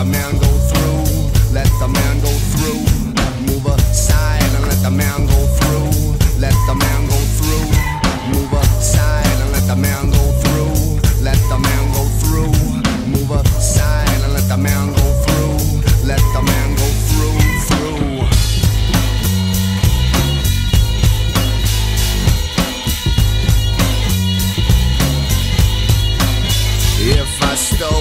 the man go through. Let the man go through. Move aside and let the man go through. Let the man go through. Move aside and let the man go through. Let the man go through. Move aside and let the man go through. Let the man go through. Through. If I stole